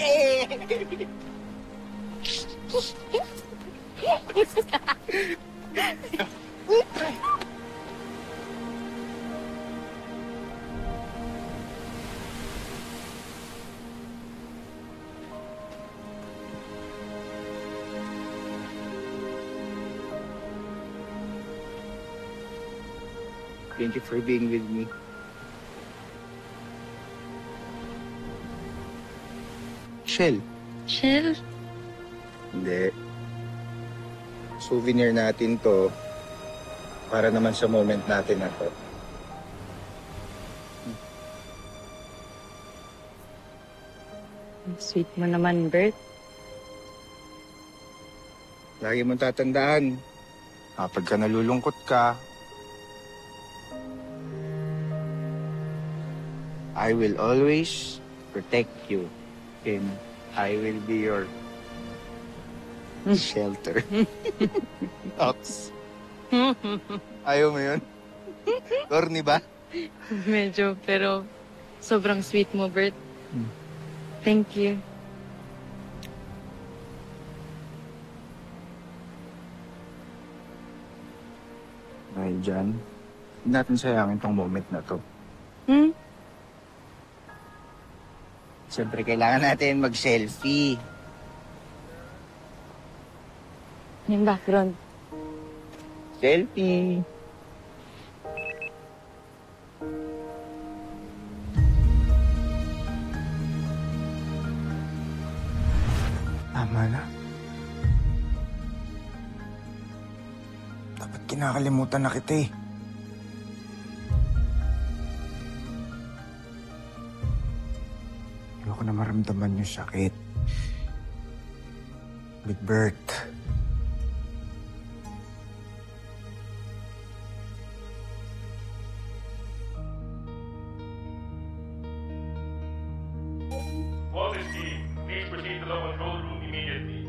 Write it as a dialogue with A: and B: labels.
A: Thank you for being with me. Shell.
B: Shell?
A: Hindi. Souvenir natin to para naman sa moment natin na to.
B: Sweet mo naman, Bert.
A: Lagi mong tatandaan, kapag ka nalulungkot ka, I will always protect you and I will be your shelter. Ox. Ayaw mo yun? Corny ba?
B: Medyo, pero sobrang sweet mo, Bert.
A: Hmm.
B: Thank you.
A: Dahil dyan, hindi natin sayangin tong moment na to.
B: Hmm?
A: Siyempre, kailangan natin mag-selfie.
B: Yung background.
A: Selfie! Tama na. Dapat kinakalimutan na kita eh. Ayoko na maramdaman yung sakit. With Bert.
C: Walters team, please proceed to the control room immediately.